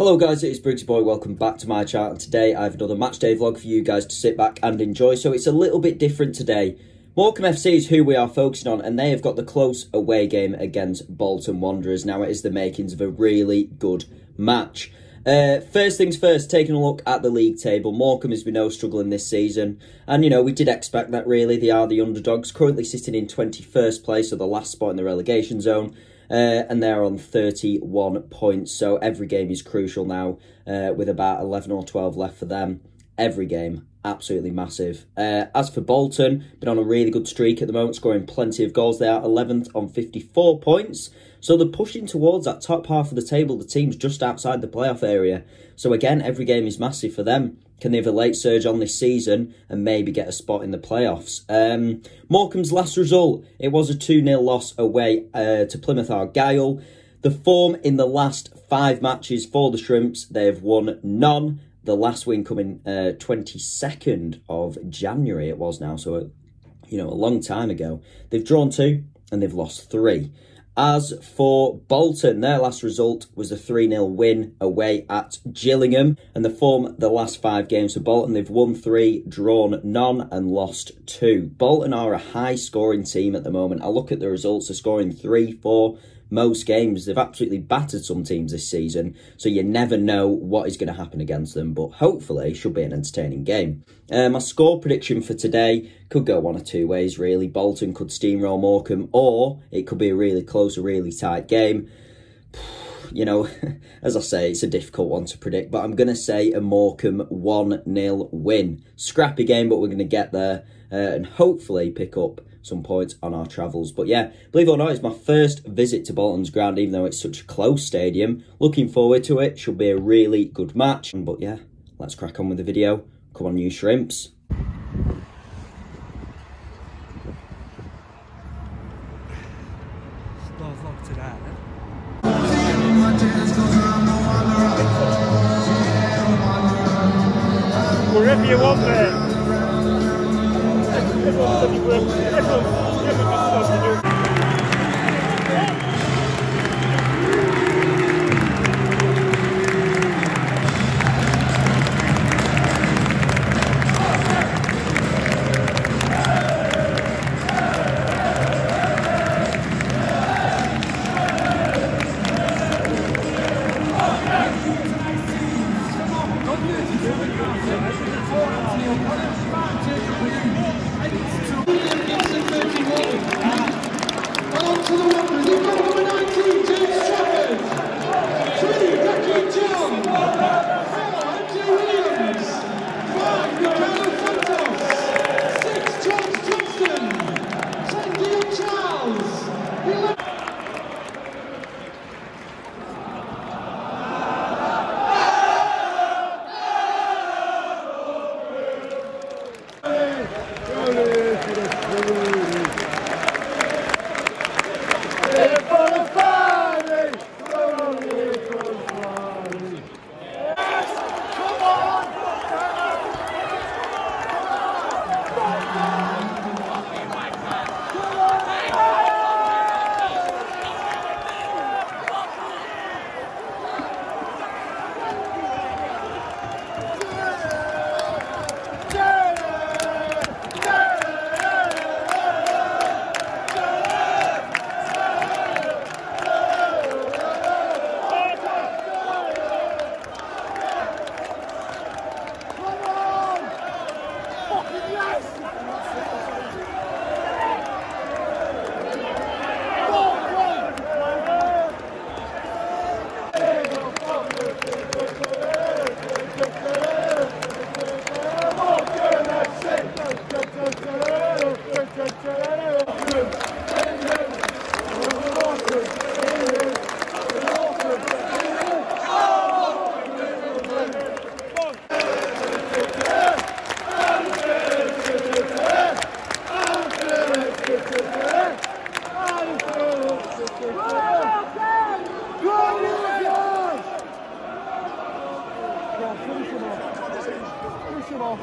Hello guys, it's Briggsy Boy, welcome back to my channel. Today I have another matchday vlog for you guys to sit back and enjoy. So it's a little bit different today. Morecambe FC is who we are focusing on and they have got the close away game against Bolton Wanderers. Now it is the makings of a really good match. Uh, first things first, taking a look at the league table. Morecambe, as we know, struggling this season. And, you know, we did expect that really. They are the underdogs, currently sitting in 21st place, so the last spot in the relegation zone. Uh, and they're on 31 points. So every game is crucial now, uh, with about 11 or 12 left for them. Every game, absolutely massive. Uh, as for Bolton, been on a really good streak at the moment, scoring plenty of goals. They are 11th on 54 points. So they're pushing towards that top half of the table. The team's just outside the playoff area. So again, every game is massive for them. Can they have a late surge on this season and maybe get a spot in the playoffs? Um, Morecambe's last result, it was a 2-0 loss away uh, to Plymouth Argyle. The form in the last five matches for the Shrimps, they have won none. The last win coming uh, 22nd of January, it was now, so, you know, a long time ago. They've drawn two and they've lost three. As for Bolton, their last result was a 3 0 win away at Gillingham. And the form the last five games for Bolton, they've won three, drawn none, and lost two. Bolton are a high scoring team at the moment. I look at the results, they're scoring three, four, most games. They've absolutely battered some teams this season, so you never know what is going to happen against them, but hopefully should be an entertaining game. Uh, my score prediction for today could go one or two ways, really. Bolton could steamroll Morecambe, or it could be a really close, a really tight game. You know, as I say, it's a difficult one to predict, but I'm going to say a Morecambe 1-0 win. Scrappy game, but we're going to get there uh, and hopefully pick up some points on our travels. But yeah, believe it or not, it's my first visit to Bolton's ground, even though it's such a close stadium. Looking forward to it. Should be a really good match. But yeah, let's crack on with the video. Come on, you shrimps. Wherever you want there. 这是我们的名字，这。手のヒ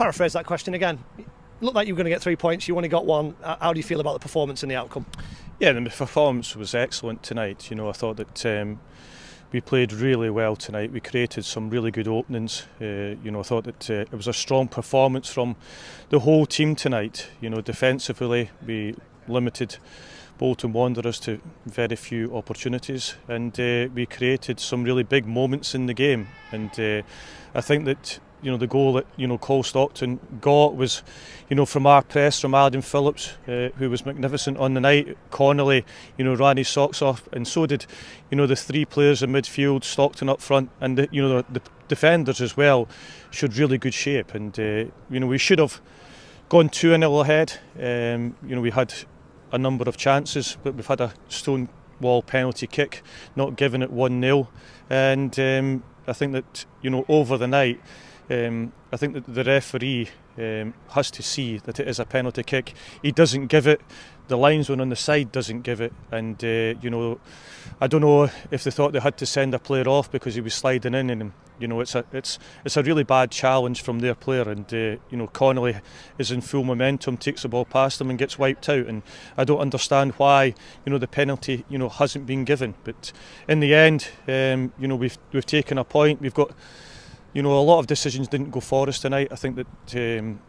paraphrase that question again. Looked like you were going to get three points. You only got one. How do you feel about the performance and the outcome? Yeah, the performance was excellent tonight. You know, I thought that um, we played really well tonight. We created some really good openings. Uh, you know, I thought that uh, it was a strong performance from the whole team tonight. You know, defensively we limited Bolton Wanderers to very few opportunities, and uh, we created some really big moments in the game. And uh, I think that you know the goal that you know Cole Stockton got was you know from our press from Adam Phillips uh, who was magnificent on the night. Connolly you know ran his socks off and so did you know the three players in midfield Stockton up front and the, you know the, the defenders as well showed really good shape. And uh, you know we should have gone 2 0 ahead. Um, you know we had a number of chances but we've had a stone wall penalty kick not giving it 1 0 and um, I think that you know over the night um, I think that the referee um, has to see that it is a penalty kick. He doesn't give it. The linesman on the side doesn't give it, and uh, you know, I don't know if they thought they had to send a player off because he was sliding in, and you know, it's a it's it's a really bad challenge from their player, and uh, you know, Connolly is in full momentum, takes the ball past him and gets wiped out, and I don't understand why you know the penalty you know hasn't been given, but in the end, um, you know, we've we've taken a point, we've got you know, a lot of decisions didn't go for us tonight. I think that um,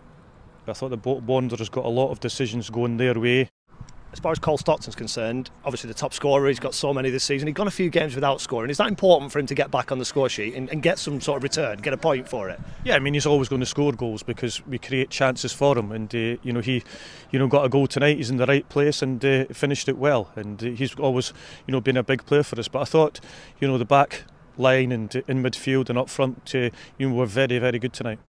I thought the Wanderers got a lot of decisions going their way. As far as Cole Stockton's concerned, obviously the top scorer, he's got so many this season. He's gone a few games without scoring. Is that important for him to get back on the score sheet and, and get some sort of return, get a point for it? Yeah, I mean he's always going to score goals because we create chances for him, and uh, you know he, you know, got a goal tonight. He's in the right place and uh, finished it well, and uh, he's always, you know, been a big player for us. But I thought, you know, the back line and in midfield and up front, uh, you know, were very, very good tonight.